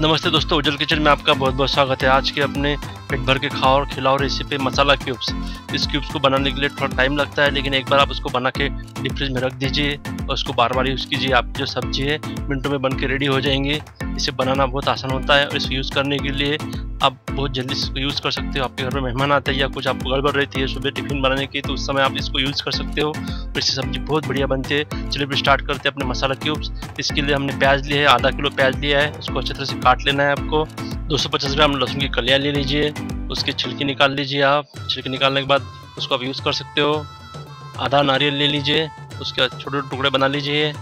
नमस्ते दोस्तों, उज्जवल किचन में आपका बहुत बहुत स्वागत है। आज के अपने पेट भर के खाओ और खिलाओ रेसिपी मसाला क्यूब्स इस क्यूब्स को बनाने के लिए थोड़ा टाइम लगता है, लेकिन एक बार आप उसको बना के डीप फ्रिज में रख दीजिए और उसको बार बार यूज़ कीजिए। आपकी जो सब्ज़ी है, मिनटों में बन के रेडी हो जाएँगे। इसे बनाना बहुत आसान होता है और इसे यूज़ करने के लिए आप बहुत जल्दी इसको यूज़ कर सकते हो। आपके घर में मेहमान आते हैं या कुछ आपको गड़बड़ रहती है, सुबह टिफ़िन बनाने की तो उस समय आप इसको यूज़ कर सकते हो। और इससे सब्ज़ी बहुत बढ़िया बनती है। चलिए फिर स्टार्ट करते हैं अपने मसाला क्यूब्स। इसके लिए हमने प्याज लिया है, आधा किलो प्याज लिया है। उसको अच्छी तरह से काट लेना है आपको। 250 ग्राम लहसुन की कलियाँ ले लीजिए। उसकी छिलकी निकाल लीजिए आप। छिलकी निकालने के बाद उसको आप यूज़ कर सकते हो। आधा नारियल ले लीजिए। उसके छोटे छोटे टुकड़े बना लीजिए।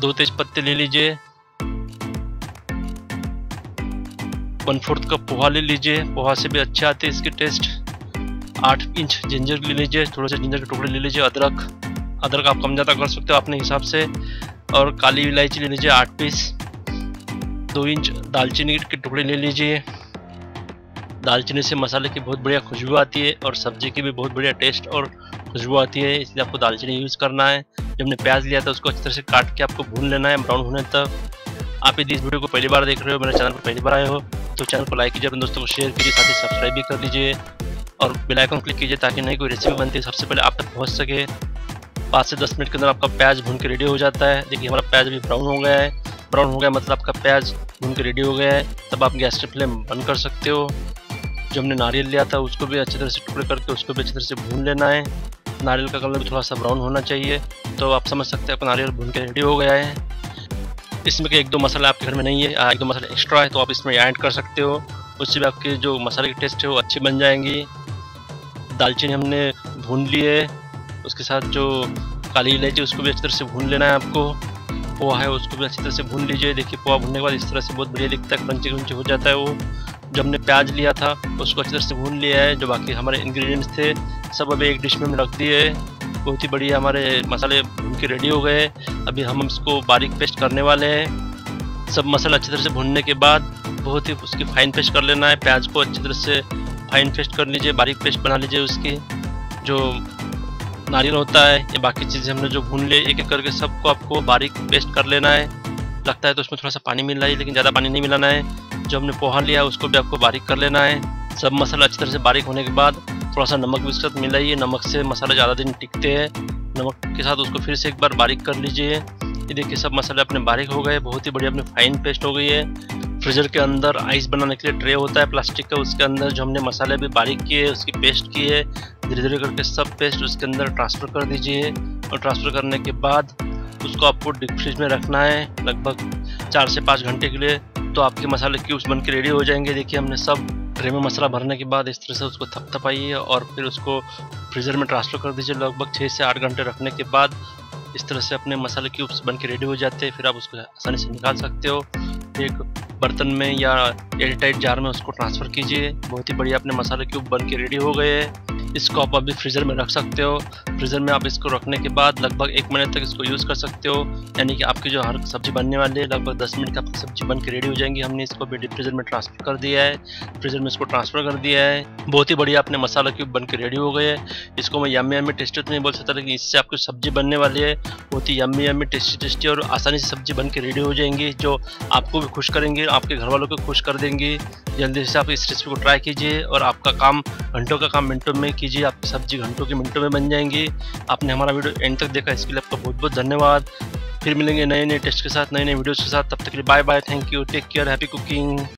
दो तेज पत्ते ले लीजिए। वन फोर्थ कप पोहा ले लीजिए। पोहा से भी अच्छे आते हैं इसके टेस्ट। आठ इंच जिंजर ले लीजिए थोड़े से जिंजर के टुकड़े ले लीजिए, अदरक। अदरक आप कम ज़्यादा कर सकते हो अपने हिसाब से। और काली इलायची ले लीजिए, आठ पीस। दो इंच दालचीनी के टुकड़े ले लीजिए। दालचीनी से मसाले की बहुत बढ़िया खुशबू आती है और सब्ज़ी की भी बहुत बढ़िया टेस्ट और खुशबू आती है। इसलिए आपको दालचीनी यूज़ करना है। जब हमने प्याज लिया था, उसको अच्छी तरह से काट के आपको भून लेना है, ब्राउन होने तक। आप यदि इस वीडियो को पहली बार देख रहे हो, मेरे चैनल पर पहली बार आए हो तो चैनल को लाइक कीजिए, अपने दोस्तों को शेयर कीजिए, साथ ही सब्सक्राइब भी कर लीजिए और बेल आइकन क्लिक कीजिए ताकि नई कोई रेसिपी बनती है, सबसे पहले आप तक पहुँच सके। पाँच से दस मिनट के अंदर आपका प्याज भून के रेडी हो जाता है। देखिए, हमारा प्याज भी ब्राउन हो गया है। ब्राउन हो गया मतलब आपका प्याज भून के रेडी हो गया है। तब आप गैस की फ्लेम बंद कर सकते हो। जो हमने नारियल लिया था, उसको भी अच्छी तरह से टुकड़े करके उसको भी अच्छी तरह से भून लेना है। नारियल का कलर भी थोड़ा सा ब्राउन होना चाहिए। तो आप समझ सकते हैं आपका नारियल भून के रेडी हो गया है। इसमें के एक दो मसाला आपके घर में नहीं है एक दो मसाला एक्स्ट्रा है तो आप इसमें ऐड कर सकते हो। उससे भी आपके जो मसाले की टेस्ट है वो अच्छी बन जाएँगी। दालचीनी हमने भून ली है। उसके साथ जो काली इलायची, उसको भी अच्छी तरह से भून लेना है आपको। पोहा है, उसको भी अच्छी तरह से भून लीजिए। देखिए, पोहा भूनने के बाद इस तरह से बहुत बढ़िया दिखता है क्रंची क्रंची हो जाता है वो। जो हमने प्याज लिया था, उसको अच्छी तरह से भून लिया है। जो बाकी हमारे इंग्रेडिएंट्स थे, सब अभी एक डिश में हम रख दिए। बहुत ही बढ़िया हमारे मसाले भून के रेडी हो गए अभी हम इसको बारीक पेस्ट करने वाले हैं। सब मसाला अच्छी तरह से भूनने के बाद बहुत ही उसकी फाइन पेस्ट कर लेना है। प्याज को अच्छी तरह से फाइन पेस्ट कर लीजिए, बारीक पेस्ट बना लीजिए उसकी। जो नारियल होता है, या बाकी चीज़ें हमने जो भून ले एक एक करके सबको आपको बारीक पेस्ट कर लेना है। लगता है तो उसमें थोड़ा सा पानी मिल रहा है, लेकिन ज़्यादा पानी नहीं मिलाना है। जो हमने पोहा लिया, उसको भी आपको बारीक कर लेना है। सब मसाला अच्छी तरह से बारीक होने के बाद थोड़ा सा नमक भी उसके साथ मिलाइए नमक से मसाला ज़्यादा दिन टिकते हैं। नमक के साथ उसको फिर से एक बार बारीक कर लीजिए। ये देखिए, सब मसाले अपने बारीक हो गए, बहुत ही बढ़िया अपनी फाइन पेस्ट हो गई है। फ्रीजर के अंदर आइस बनाने के लिए ट्रे होता है प्लास्टिक का, उसके अंदर जो हमने मसाले भी बारीक किए, उसकी पेस्ट की है धीरे धीरे करके सब पेस्ट उसके अंदर ट्रांसफ़र कर दीजिए। और ट्रांसफ़र करने के बाद उसको आपको डीप फ्रिज में रखना है लगभग चार से पाँच घंटे के लिए तो आपके मसाले क्यूब्स बन के रेडी हो जाएँगे। देखिए, हमने सब ट्रे में मसाला भरने के बाद इस तरह से उसको थपथपाइए और फिर उसको फ्रीज़र में ट्रांसफ़र कर दीजिए लगभग छः से आठ घंटे रखने के बाद इस तरह से अपने मसाले क्यूब्स बन के रेडी हो जाते हैं। फिर आप उसको आसानी से निकाल सकते हो। एक बर्तन में या एयरटाइट जार में उसको ट्रांसफ़र कीजिए। बहुत ही बढ़िया अपने मसाले क्यूब बन के रेडी हो गए हैं। इसको आप अभी फ्रीज़र में रख सकते हो। फ्रीज़र में आप इसको रखने के बाद लगभग एक महीने तक इसको यूज़ कर सकते हो। यानी कि आपकी जो हर सब्ज़ी बनने वाली है, लगभग दस मिनट का आपकी सब्ज़ी बन के रेडी हो जाएँगी। हमने इसको भी डीप फ्रीज़र में ट्रांसफ़र कर दिया है। फ्रीज़र में इसको ट्रांसफ़र कर दिया है। बहुत ही बढ़िया अपने मसाला क्यूब बन के रेडी हो गए इसको मैं यम्मी यम्मी टेस्टी तो नहीं बोल सकता, लेकिन इससे आपकी सब्ज़ी बनने वाली है। बहुत ही यम्मी यम्मी टेस्टी टेस्टी और आसानी से सब्ज़ी बन के रेडी हो जाएँगी, जो आपको भी खुश करेंगे, आपके घर वालों को खुश कर देंगी। जल्दी से आप इस रेसिपी को ट्राई कीजिए और आपका काम, घंटों का काम मिनटों में कीजिए, आपकी सब्ज़ी घंटों के मिनटों में बन जाएँगी। आपने हमारा वीडियो एंड तक देखा, इसके लिए आपका बहुत बहुत धन्यवाद। फिर मिलेंगे नए नए टेस्ट के साथ नए नए वीडियोज़ के साथ। तब तक के लिए bye bye thank you take care happy cooking